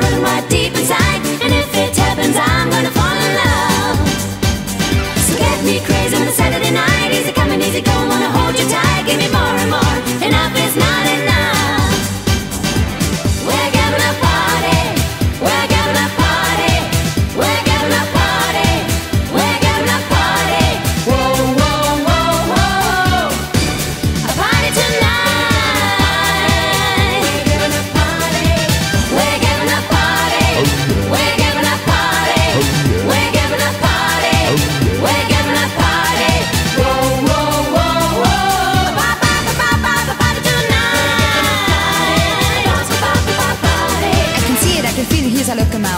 the my deep look at my